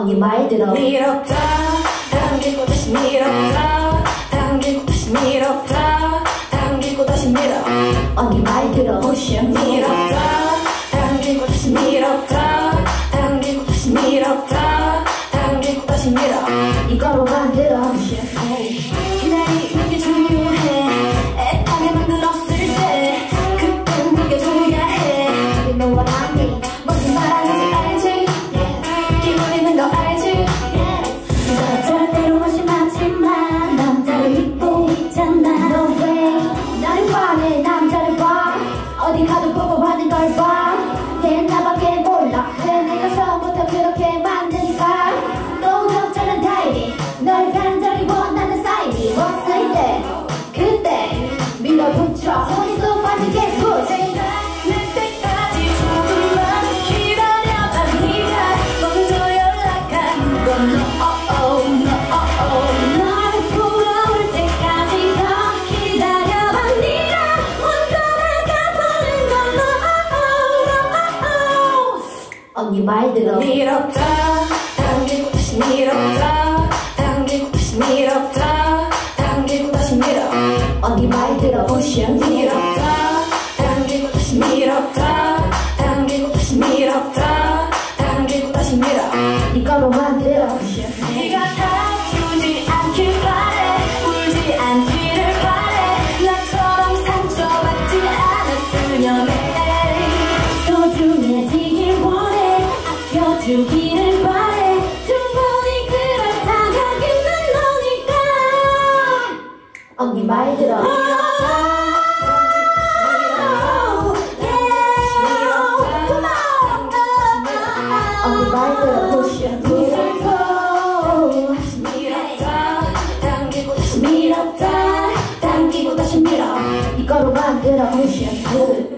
언니 말대로 밀 언니 말대로 밀었다. 당기고 다시 밀었다. 당기고 다시 밀었다. 당기고 다시 밀어. 언니 말대로 push 밀었다. 당기고 다시 밀었다 주기를 바래. 충분히 그렇다가 끝난 너니까. 언니 언니 밀었다 당기고 다시 밀어. 이걸로 만들어. push Westmead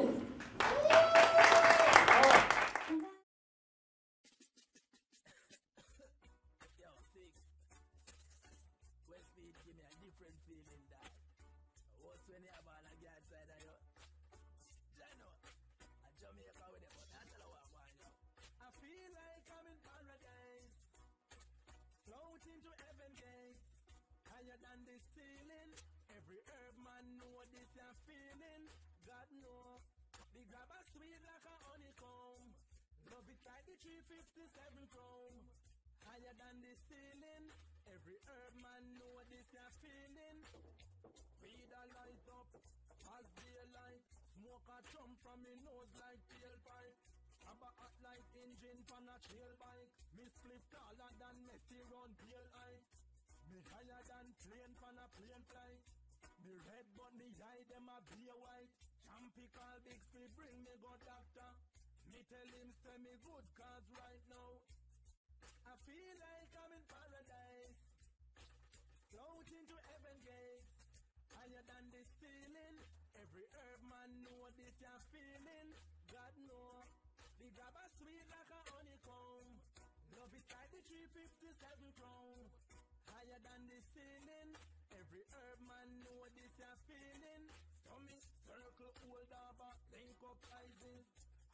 feeling that what's when you have all a of you. Jano, a with it, but that's all I want. I feel like I'm in paradise, floating to heaven gate, higher than the ceiling. Every herb man know this you're feeling. God know, the grabber sweet like a honeycomb. Love it like the 357 chrome. Higher than the ceiling. Feeling. Weed a light up as daylight. Smoke a jump from me nose like tailpipe. Have a hot like engine from a trail bike. Me split taller than Messi run tail height. Me higher than plane from a plane flight. Me red but me eye them a be white. Champy call big bring me go doctor. Me tell him say me good cause right now Floating to heaven gates. Higher than the ceiling. Every herb man know this you're feeling. God know. The grabber sweet like a honeycomb. Love it like the 357 crown. Higher than the ceiling. Every herb man know this you're feeling. Stomach circle hold over. Link up rises.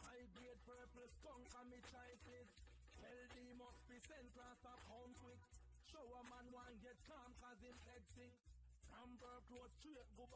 High grade purple skunk on me choices. Tell the must be sent cross a pound quick. Show a man one get calm cause him head sick. From birth to straight go